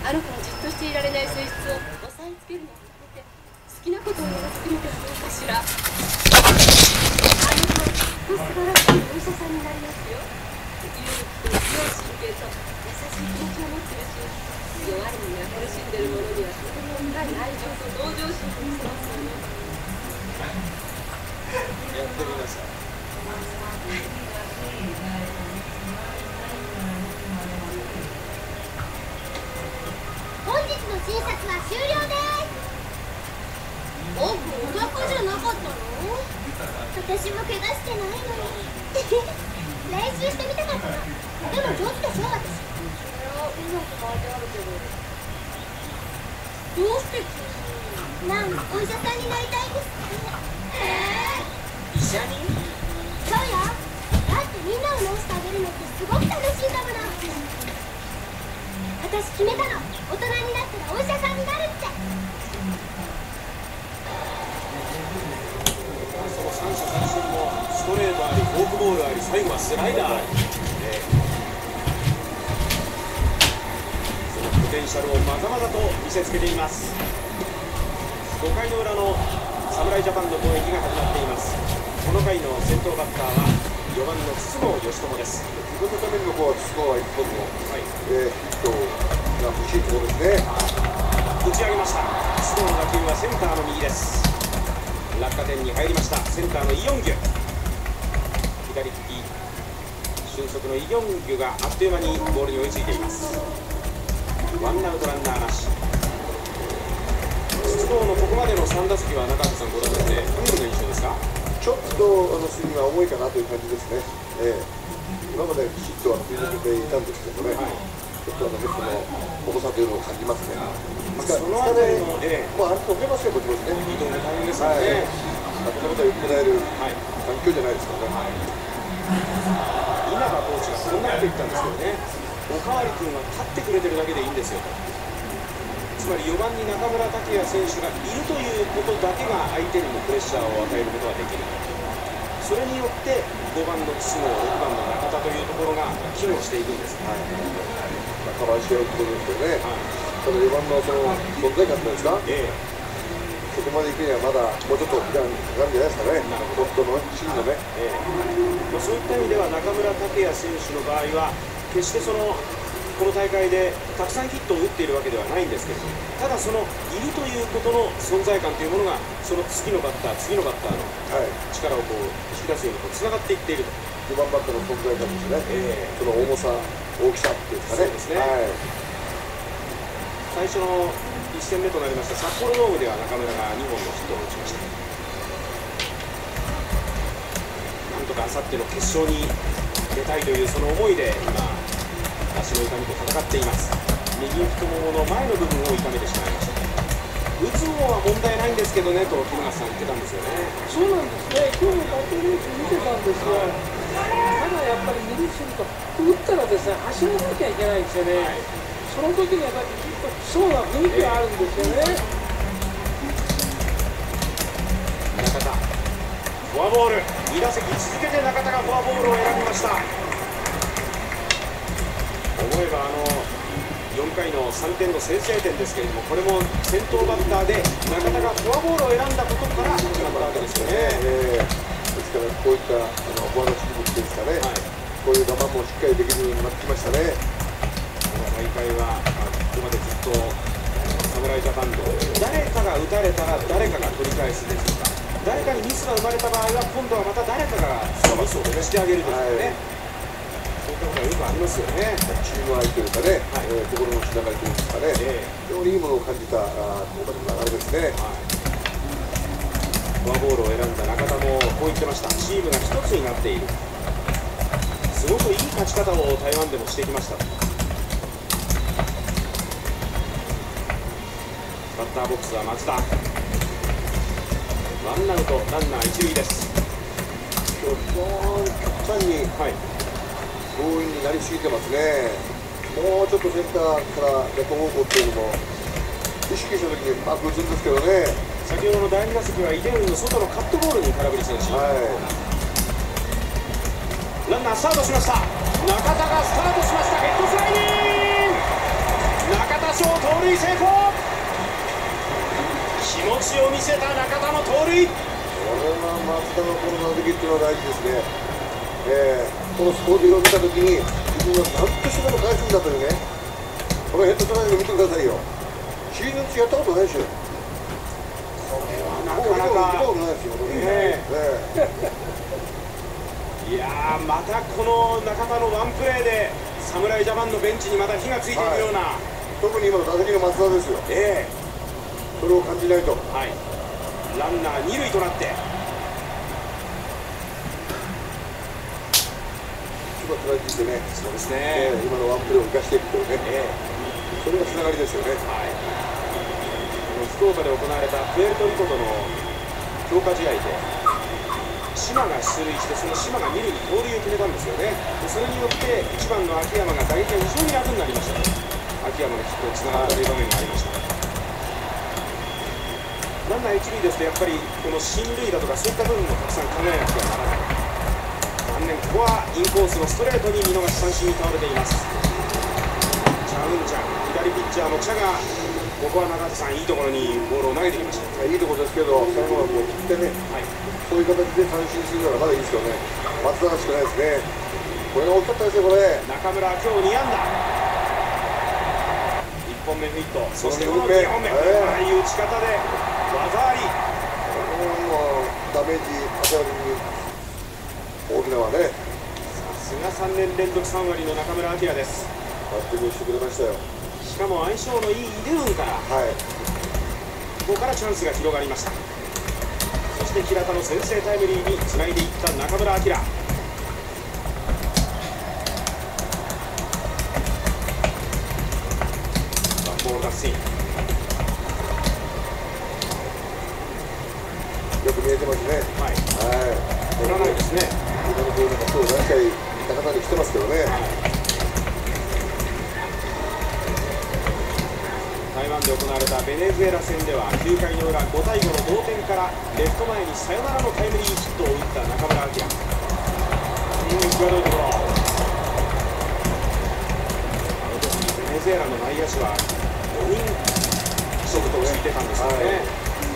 あの子のじっとしていられない性質を押さえつけるのをやめて好きなことをやらせてみてはどうかしら。あの子はきっと素晴らしいお医者さんになりますよ。勇気と強い神経と優しい気持ちを持ってるし弱い者が苦しんでる者にはとても深い愛情してないのに練習してみたかったのでも上手でしょ私うまく書いてあるけどどうして急になんお医者さんになりたいんですえ医者にそうよだってみんなを治してあげるのってすごく楽しいんだもの私決めたの大人になったらお医者さんになるって。その三者三振もストレートありフォークボールあり最後はスライダー。あり、えーそのポテンシャルをまざまざと見せつけています。5回の裏の侍ジャパンの攻撃が始まっています。この回の先頭バッターは4番の筒香義友です。自分のためにもこうスコア1本の、はいえーヒットが欲しいところですね。打ち上げました。筒香の打球はセンターの右です落下点に入りました。センターのイ・ヨンギュ。左利き俊足のイ・ヨンギュがあっという間にボールに追いついています。ワンアウトランナーなし。筒香のここまでの3打席は中畑さんご覧になってどの印象ですか？ちょっとあのスイングが重いかなという感じですね。ええ。今まできちっとは振り抜けていたんですけどね、はい。ちょっとあのヘッドの重さというのを感じますね。そのあたりの、ええもうあれ飛べますよ、こっちもね。ですよはい。ね、なかなか言ってもらえるはい環境じゃないですからね。稲葉コーチがそんなこと言ったんですけどね、おかわり君は立ってくれてるだけでいいんですよと、つまり4番に中村剛也選手がいるということだけが相手にもプレッシャーを与えることができる、それによって5番の筒香、6番の中田というところが機能していくんです。まあ、カバーし合うところですけどね。はいただ4番のその存在感ですか、ええそこまで行くにはまだもうちょっと時間かかるんじゃないですかね。ポストのシーンのね。ええまあ、そういった意味では中村剛也選手の場合は決してそのこの大会でたくさんヒットを打っているわけではないんですけれどもただそのいるということの存在感というものがその次のバッター次のバッターのはい。力をこう引き出すようにこうつながっていっていると、4番バッターの存在感ですね。ええその重さ、大きさっていうんですかね。そうですねはい。最初の1戦目となりました札幌ドームでは中村が2本のヒットを打ちました。なんとかあさっての決勝に出たいというその思いで今足の痛みと戦っています。右太ももの前の部分を痛めてしまいました。打つ方は問題ないんですけどねと木村さん言ってたんですよね。そうなんですね、今日のバッテリー見てたんですよ、ただやっぱり右すると、打ったらですね走らなきゃいけないんですよね、その時にやっぱりきっとそうな雰囲気があるんですよね。中田フォアボール。2打席続けて中田がフォアボールを選びました。思えばあの4回の3点の先制点ですけれどもこれも先頭バッターで中田がフォアボールを選んだことから始まったわけですよね、えーですからこういったあのフォアの仕事ですかね、はい、こういう球もしっかりできるようになってきましたね。この大会はあここまでずっと侍ジャパンの誰かが打たれたら誰かが取り返すですとか誰かにミスが生まれた場合は今度はまた誰かがそのミスを消してあげるというね、そういったことがよくありますよね。チーム愛というかね、はい。えー心のつながりとい。うんですかね、ええ非常にい。い。ものを感じたあここまでの流れですね。フォアボールを選んだ中田もこう言ってましたチームが一つになってい。るすごくい。い。勝ち方を台湾でもしてきましたバッターボックスは松田。ワンアウトランナー一塁です。今日非常に強引になりすぎてますね。もうちょっとセンターから逆方向っていうのも意識した時にうまく打つんですけどね。先ほどの第2打席はイデウンの外のカットボールに空振り三振。はい。ランナースタートしました。中田がスタートしました。ヘッドスライディング。中田田翔盗塁成功気持ちを見せた中田の盗塁。これは松田のこの打席っていうのは大事ですね、えー、このスコーディを見たときに、自分は何としてでも返すんだというね、このヘッドスライド見てくださいよ、シーズン中やったことないでしょ、これはな僕かなか。見たことないですよ、これええいやーまたこの中田のワンプレーで侍ジャパンのベンチにまた火がついていくような、え特に今の打席の松田ですよ、えそれを感じないと、えはい。ランナー二塁となって。一番食らいついてね、そうですね、えー今のワンプレーを生かしていくというね、ええ。それがつながりですよね。はい、福岡で行われたプエルトリコとの強化試合で島が出塁してその島が二塁に盗塁を決めたんですよね。でそれによって1番の秋山が打撃が非常に楽になりました。秋山のヒットにつながったという場面がありましたランナー一塁ですとやっぱりこの進塁だとかそういった部分もたくさん考えなくてはならな。い残念。ここはインコースのストレートに見逃し三振に倒れています。チャウンチャン左ピッチャーのチャがここは中田さんいいところにボールを投げてきました。いいところですけど、最後はもう切ってね、はい。そういう形で三振するならまだいいですよね。松田らしくないですね。これが大きかったですよ、これ。中村今日2安打。1本目ヒット。そしてこのこの2本目二本目。ああいう打ち方で技あり。ダメージ与えるに大きなはね、さすが3年連続3割の中村晃です。バッティングしてくれましたよ。しかも相性のいいイデウンから。はい。ここからチャンスが広がりました。そして平田の先制タイムリーにつないでいった中村晃。ボールダッシンよ見えてますね。はいはい。取らないですね今のボールが今日何回高田に来てますけどね。台湾で行われたベネズエラ戦では9回の裏5対5の同点からレフト前にサヨナラのタイムリーヒットを打った中村晃うん際どいところあの時ベネズエラの内野手は5人不足とついてたんですよね、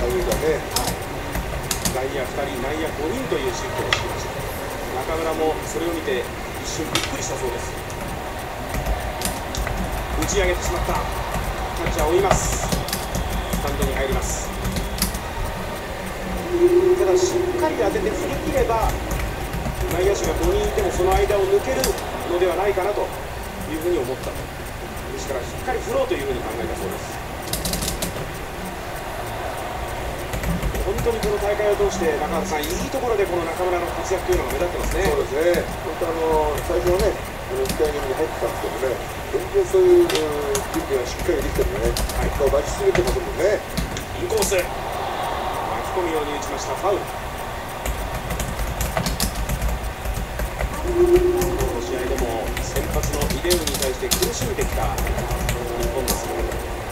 タイミングがね。外野2人内野5人というシフトを敷きました。中村もそれを見て一瞬びっくりしたそうです。打ち上げてしまった。キャッチャー追います。スタンドに入ります。ただしっかり当てて振り切れば内野手が5人いてもその間を抜けるのではないかなというふうに思った。とですからしっかり振ろうというふうに考えたそうです。当にこの大会を通して中畑さんいいところでこの中村の活躍というのが目立ってますね。そうですね。本当あの最初はね、あの控え気味に入ってたんですけどね、全然そういううん準備がしっかりできてるんでね、はい。こう出し続けてますもんね。インコース。巻き込むように打ちましたファウル。この試合でも先発のイデウンに対して苦しめてきた日本です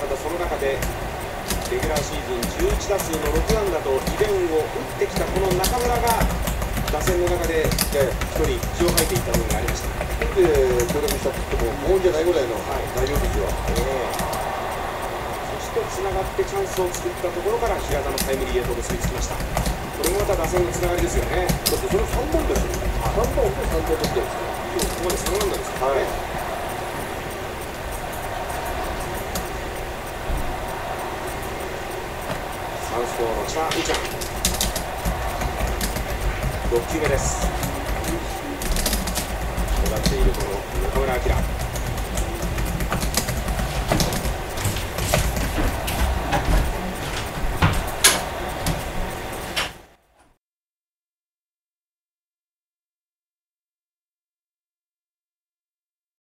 ただその中でレギュラーシーズン11打数の6安打とイデウンを打ってきたこの中村が打線の中で1人気を吐いていった部分がありましたでこれ見したって言っても、もうじゃないぐらいの内容ですよ。そしてつながってチャンスを作ったところから平田のタイムリーへと結びつきましたこれもまた打線のつながりですよねだってそれ3本ですよ。3本と3本取ってるんですよ。今日ここまで3安打ですからね、サウスポーのチャ・ウチャン。6球目です。育っているこの中村晃。